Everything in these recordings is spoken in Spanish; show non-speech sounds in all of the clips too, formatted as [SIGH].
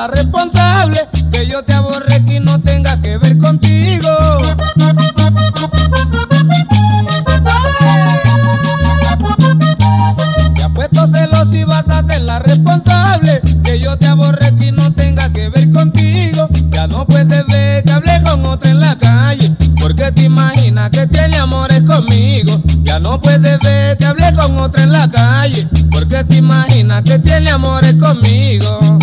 la responsable Que yo te aborré y no tenga que ver contigo. Te puesto celos y vas a ser la responsable Que yo te aborré y no que tiene amores conmigo. Ya no puedes ver que hablé con otra en la calle Porque te imaginas que tiene amores conmigo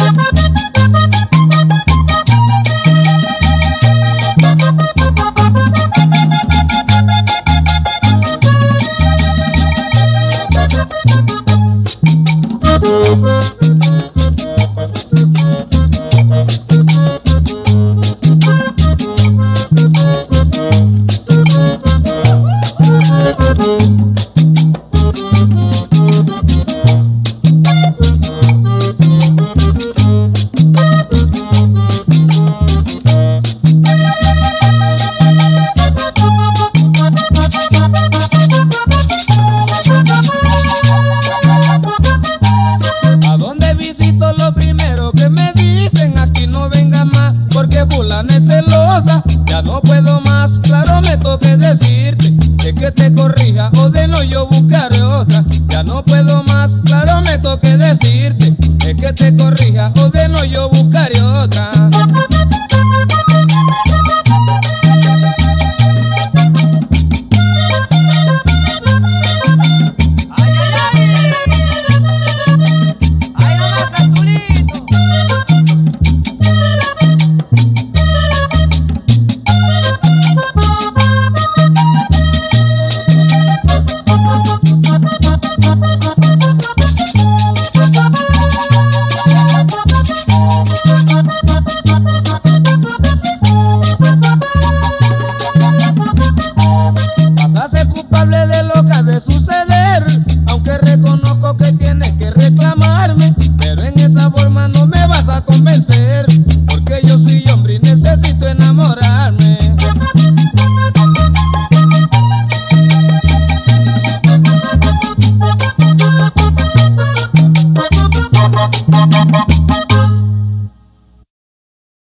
[LAUGHS] Ya no puedo más, claro me toque decirte Es que te corrija o de no yo buscaré otra. Ya no puedo más, claro me toque decirte Es que te corrija o de no yo buscaré